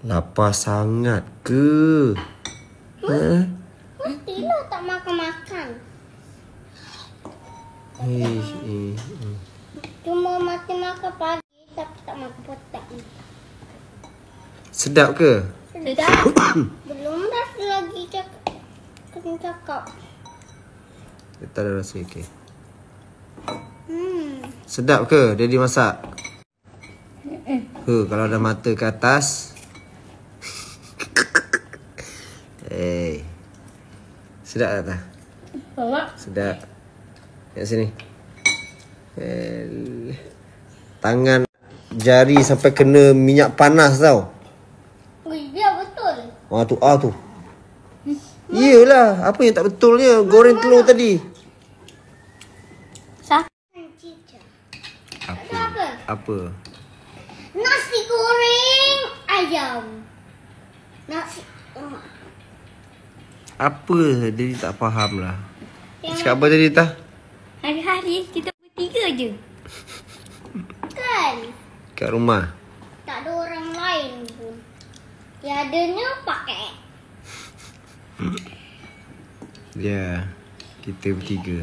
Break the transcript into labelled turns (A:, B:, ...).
A: Lapar sangat ke? Ha?
B: Mestilah tak makan-makan.
A: Eh, eh, eh.
B: Cuma mati makan pagi tapi tak makan petang.
A: Sedap ke?
B: Sedap. Belum dah lagi cakap. Kena cakap.
A: Tak ada rasa okey.
B: Hmm.
A: Sedap ke daddy masak? Huh, kalau ada mata ke atas. Sedap tak?
B: Bawa.
A: Sedap. Kat sini. El. Tangan jari sampai kena minyak panas tau.
B: Ui, dia betul.
A: Ah tu, ah tu. Yelah, apa yang tak betulnya? Goreng telur tadi.
B: Apa?
A: Apa?
B: Nasi goreng ayam. Nasi. Oh.
A: Apa? Dia tak faham lah.
B: Yang
A: Cakap apa tadi tah?
C: Hari-hari kita bertiga je.
B: kan.
A: Kat rumah.
B: Tak ada orang lain pun. Yang adanya pakai.
A: Ya. Kita bertiga.